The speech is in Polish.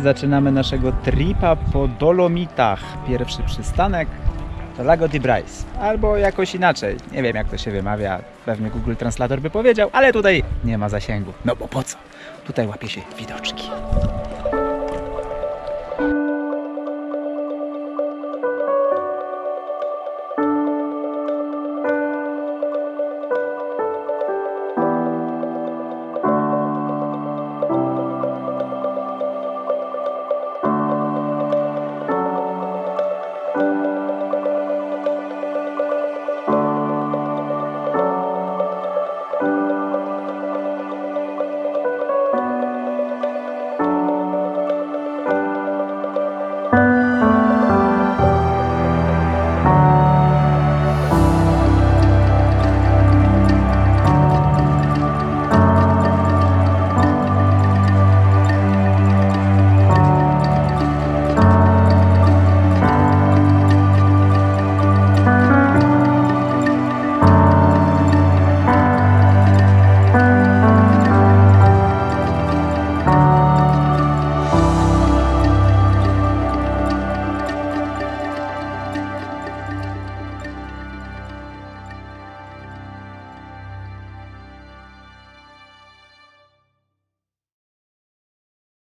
zaczynamy naszego tripa po Dolomitach. Pierwszy przystanek to Lago di Brais, albo jakoś inaczej. Nie wiem jak to się wymawia, pewnie Google Translator by powiedział, ale tutaj nie ma zasięgu. No bo po co? Tutaj łapie się widoczki.